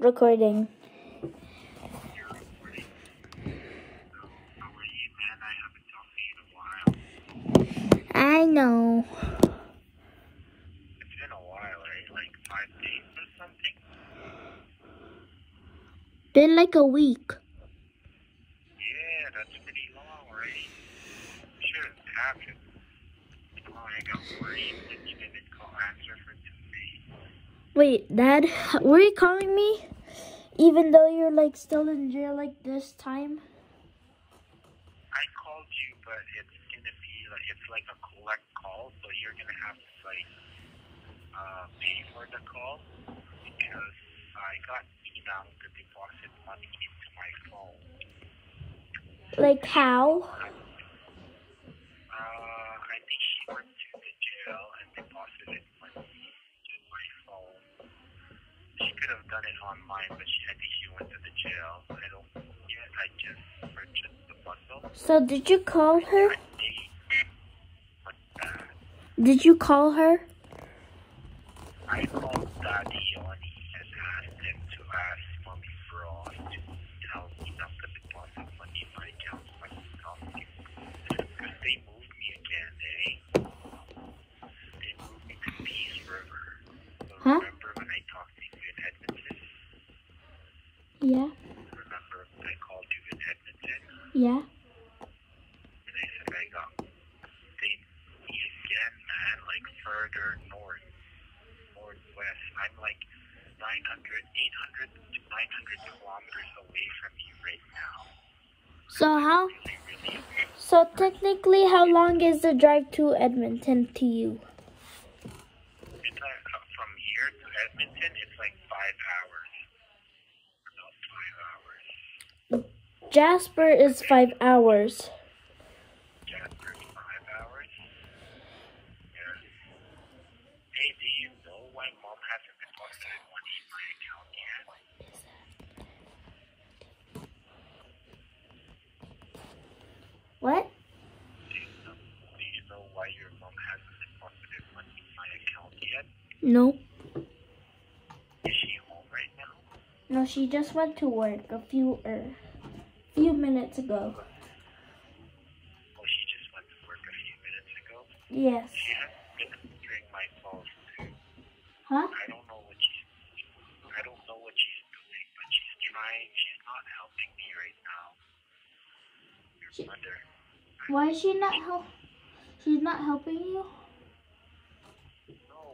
Recording. You're recording. So, how are you, man? I haven't talked to you in a while. I know. It's been a while, right? Like five days or something? Been like a week. Yeah, that's pretty long, right? Shouldn't happen. Oh, I got worried that you didn't call answer for. Wait, Dad, were you calling me? Even though you're like still in jail like this time? I called you, but it's gonna be like it's like a collect call, so you're gonna have to like uh, pay for the call because I got down to deposit money into my phone. Like how? Uh, I think she went to the jail and deposited She could have done it online, but she, I think she went to the jail. I don't yet. I just purchased the bundle. So did you call her? I think, but Did you call her? I called Daddy on and asked him to ask Mommy Frost to tell me not to deposit money in my account so I can talk you. Because they moved me again, eh? They moved me to Peace River. So Huh? remember when I talked to you in Edmonton? Yeah. Remember I called you in Edmonton? Yeah. And I said I got they again, man, like further north, northwest. I'm like 900, 800 900 kilometers away from you right now. So how? So technically, how long is the drive to Edmonton to you? It's like uh, from here to Edmonton, it's like five hours. About five hours. Jasper is five hours. Jasper is five hours. Yeah. Hey, do you know why mom hasn't deposited money in my account yet? What? Do you know, do you know why your mom hasn't deposited money in my account yet? No. Is she home right now? No, she just went to work a few er, few minutes ago. Oh, she just went to work a few minutes ago. Yes. She hasn't been answering my. Huh? I don't know what she's I don't know what she's doing, but she's trying. She's not helping me right now. Your She- mother. Why is she not help? She's not helping you. No.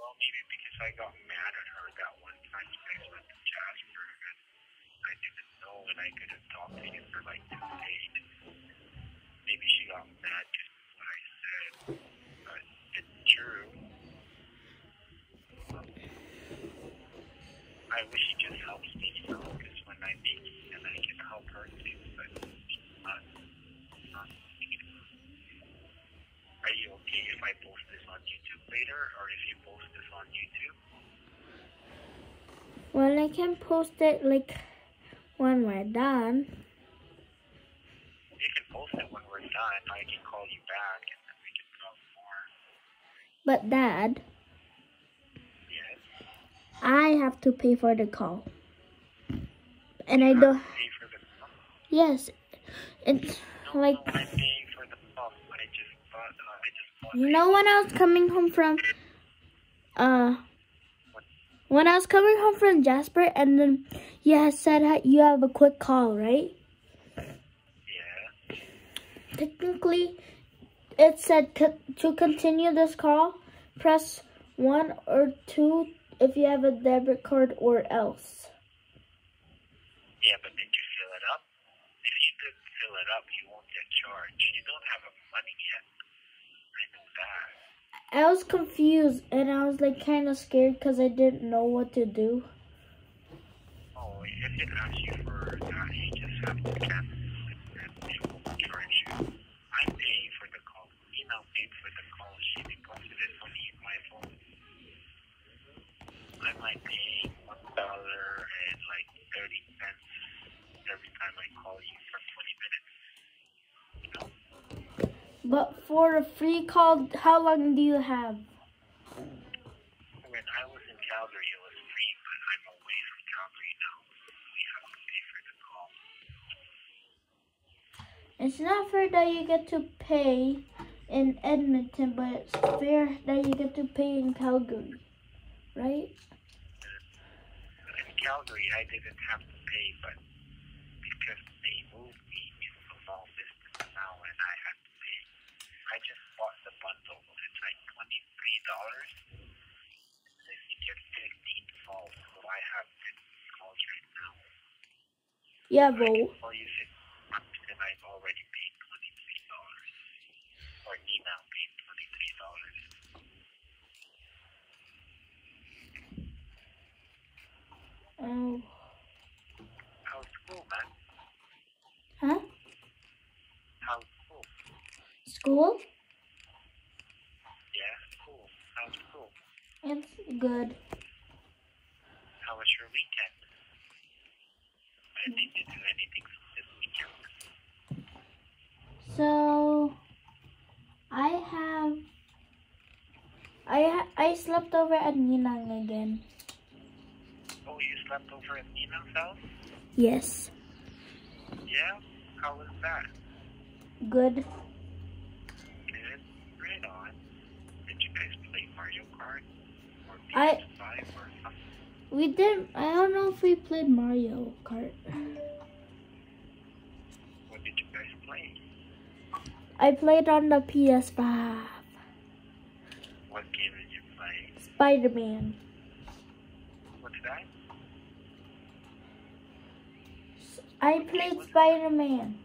Well, maybe because I got mad at her that one time you guys went to Jasper and I didn't know and I could have talked to you for like two days. Maybe she got mad of what I said. But it's true. I wish she just helps me, you because when I meet and I can help her too, but not. not are you okay if I post this on YouTube later, or if you post this on YouTube? Well, I can post it like when we're done. You can post it when we're done. I can call you back, and then we can talk more. But Dad, Yes. I have to pay for the call. And I don't. Pay for the call. Yes, it's No, like no, I'm paying for the call. I just. Uh, I just thought. you know when I was coming home from uh when I was coming home from Jasper and then you had said you have a quick call, right? Yeah. Technically, it said co- to continue this call, press one or two if you have a debit card or else. Yeah, but did you fill it up? If you didn't fill it up, you won't get charged. You don't have money yet. I. I was confused and I was like kind of scared because I didn't know what to do. Oh, you for that, just to cancel and won't charge you. Paying But for a free call, how long do you have? When I was in Calgary, it was free, but I'm away from Calgary now, we have to pay for the call. It's not fair that you get to pay in Edmonton, but it's fair that you get to pay in Calgary, right? In Calgary, I didn't have to dollars. Then you get fifteen calls, so I have fifteen calls right now. Yeah, I can call you six and I've already paid twenty-three dollars, or Nina paid twenty-three dollars. oh, How's school, man? huh? How's school? School? Yeah, cool. How's school? It's good. How was your weekend? I didn't do anything this weekend. So, I have. I ha- I slept over at Ninang again. Oh, you slept over at Nina's house? Yes. Yeah? How was that? Good. Good. Right on. Did you guys play Mario Kart? I- PS5 or something? We did. I don't know if we played Mario Kart. What did you guys play? I played on the PS5. What game did you play? Spider Man. What's that? I played Spider Man.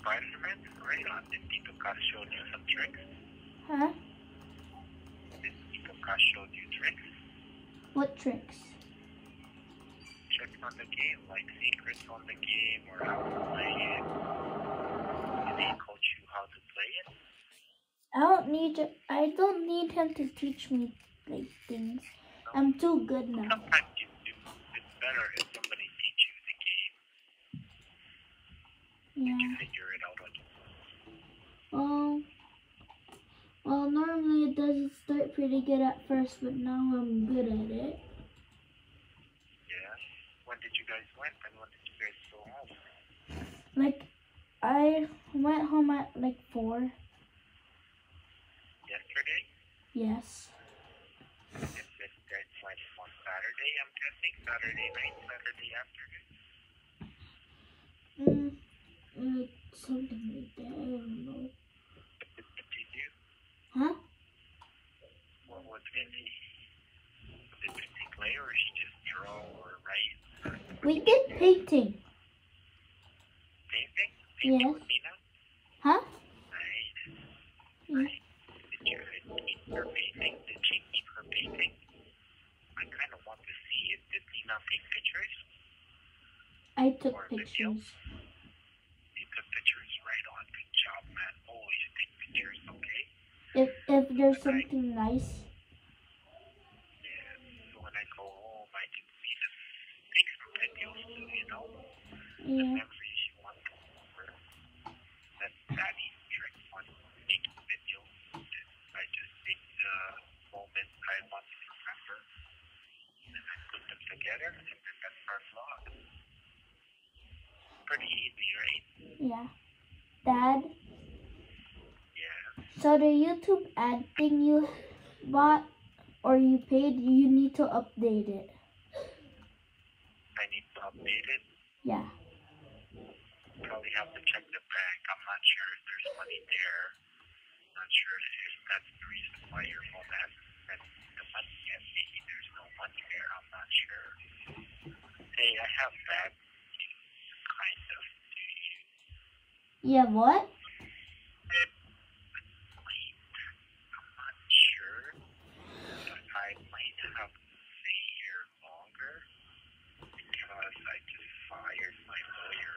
Spider-Man? Right on. Did Tito Kat show you some tricks? Huh? Did Tito Kat show you tricks? What tricks? Tricks on the game, like secrets on the game or how to play it. Did he coach you how to play it? I don't need. To I don't need him to teach me like things. I'm too good now. Sometimes you do. It's better if somebody teach you the game. You Yeah. figure it out on your Well, well, normally it doesn't start pretty good at first, but now I'm good at it. Yeah. When did you guys went and when did you guys go home? Like, I went home at like four. Yesterday? Yes. If it guys went on Saturday, I'm guessing Saturday night, Saturday afternoon. Mm, like something like that. I don't know. Did you? Huh? What was Vinci? Did Vinci play or she just draw or write? We did painting. Painting? Yes. Huh? Did you her painting? Did she her painting? I kind of want to see. Did Nina take pictures? I took pictures. You took pictures right on. Good job, man. Always take pictures, okay? If if there's something nice. Yeah. So when I go home, I can see the take some videos too, you know? The Yeah. memories you want to remember. That daddy's trick on making videos. is I just take the moments I want to remember, and I put them together, and then that's our vlog. Pretty easy, right? Yeah. Dad, Yeah. So the YouTube ad thing you bought or you paid, you need to update it. I need to update it. Yeah. Probably have to check the bank. I'm not sure if there's money there. Not sure if that's the reason why your phone sent the money yet. Maybe there's no money there. I'm not sure. Hey, I have bad news, kind of. Do you Yeah, what? wait? I'm not sure. But I might have to stay here longer because I just fired my lawyer.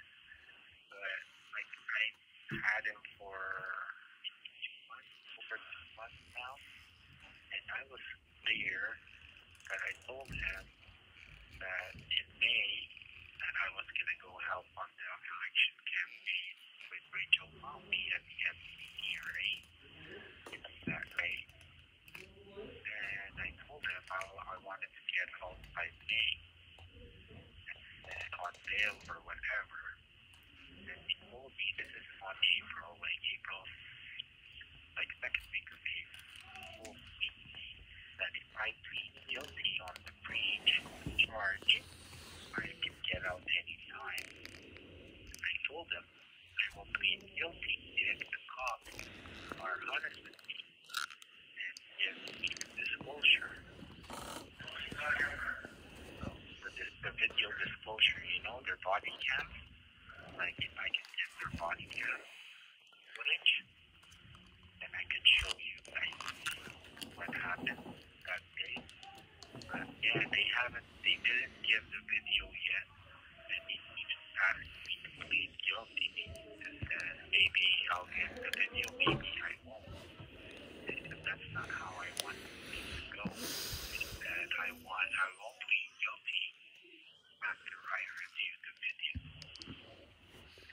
had him for over two months now, and I was clear that I told him that in May that I was gonna go help on the election campaign with Rachel Malmy at the MC hearing. That night. And I told him I, I wanted to get out by May and on bail or whatever. This is on April, like April, like second week of April. That if I plead guilty on the pre charge, I can get out anytime. I told him I will plead guilty if the cops are honest with me and give me disclosure. The, video disclosure, you know, their body cam, like if I can body then I can show you what happened that day. Yeah, they haven't, they didn't give the video yet, and they even asked me to plead guilty. And said maybe I'll get the video, maybe I won't. They said that's not how I want things to go. They said I want, I won't plead guilty after I review the video.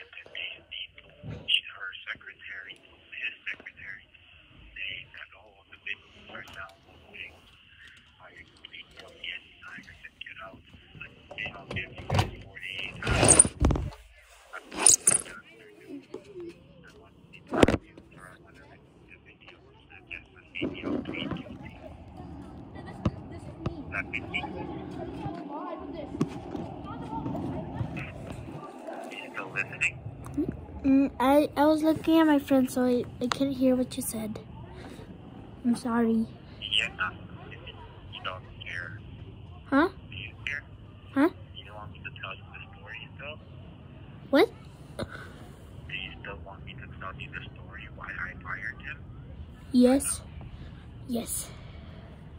And then they, they told her secretary, his secretary, saying that, oh, the videos are downloading. I plead guilty anytime I can get out. But they will give you guys 48 hours. I'm not gonna do I want to see the review for whether the videos, and then maybe I'll plead guilty. That would be You still listening? Mm, I, I was looking at my friend, so I, I couldn't hear what you said. I'm sorry. Yeah. You don't care. Huh? Do you care? Huh? You don't want me to tell you the story still? What? Do you still want me to tell you the story why I fired him? Yes. Yes.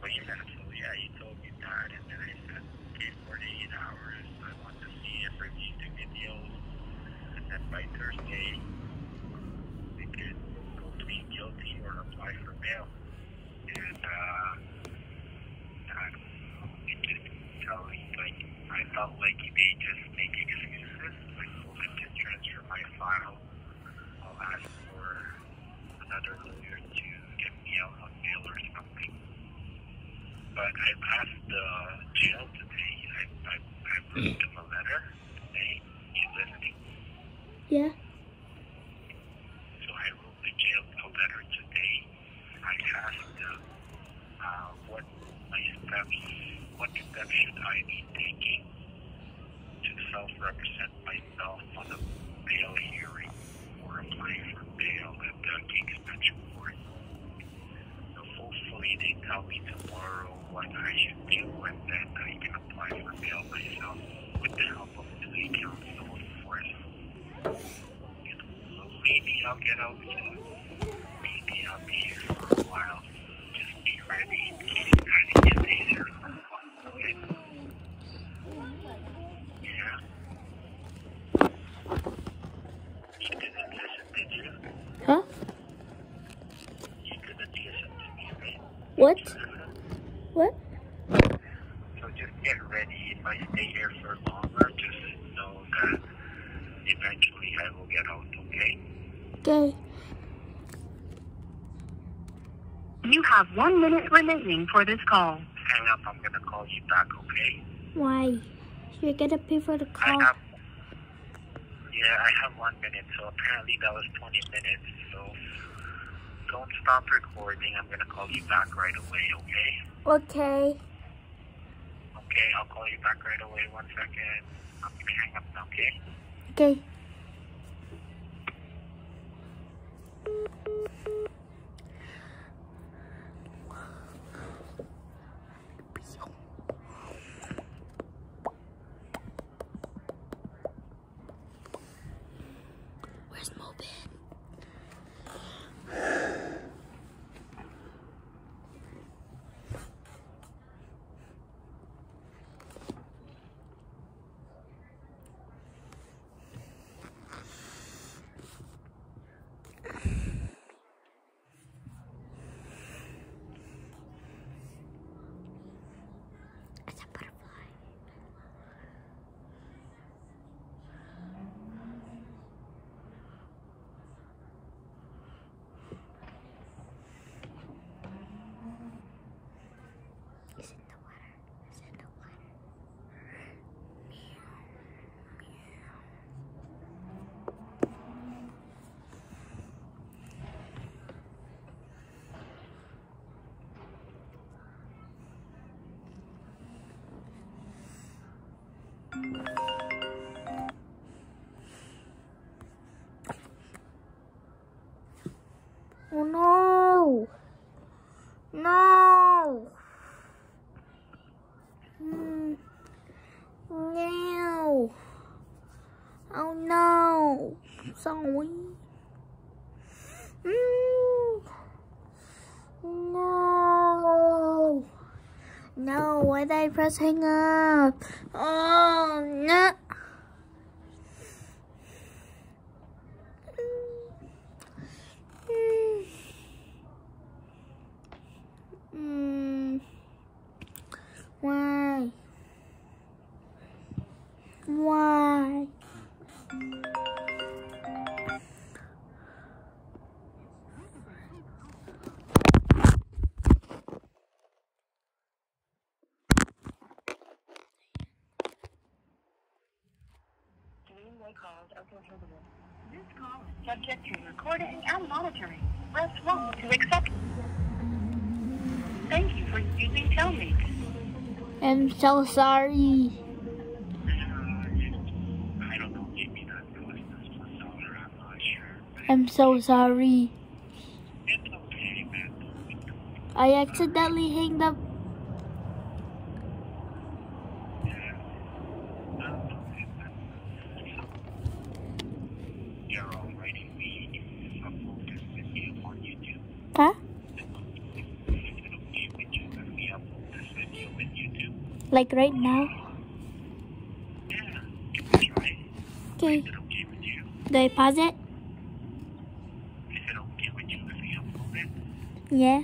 Well, yeah, so yeah, you told me that, and then I said, okay, 48 hours. I want to see if review the videos, and then by Thursday, we could go plead guilty or apply for bail. And, uh, I you could tell like, I felt like he may just make excuses. Him to transfer my file. I'll ask for another lawyer to get me out on bail or something. But I've asked the jail today. I, I, I wrote them a letter. They, you listening? Yeah. So I wrote the jail a letter today. I asked them uh, what my steps, what steps should I be taking to self-represent myself on a bail hearing or applying for bail at the Kingsbridge Court. So hopefully they tell me tomorrow what I should do and then I can apply for bail myself with the help of the legal counsel, of course. So maybe I'll get out soon. Maybe I'll be here for a while. Just be ready in case I get here for a while. Okay? Yeah? You didn't listen, did you? Huh? You didn't listen to me, right? What? What? So just get ready. If I stay here for longer, just know that eventually I will get out, okay? Okay. You have one minute remaining for this call. Hang up, I'm gonna call you back, okay? Why? You're gonna pay for the I call. have, yeah, I have one minute, so apparently that was 20 minutes, so don't stop recording. I'm gonna call you back right away, okay? Okay. Okay, I'll call you back right away. One second. I'm gonna hang up now, okay? Okay. Oh no! No! Mm. No! Oh no! Sorry. Mm. No! No, why did I press hang up? Oh no! Mm. Mm. Why? Why? Three-way calls. This call is subject to recording and monitoring. Press 1 to accept. Thank you for using Telmate. I'm so sorry. I don't know, maybe that was this persona, I'm not sure. I'm so sorry. It's okay, man. I accidentally hanged up. You're already we upload this video on YouTube. Huh? Is it okay with you if we upload this video on YouTube? Like right now? Yeah? Okay. Is okay with you? Do I pause it? Is it okay with you if we upload it? Yeah.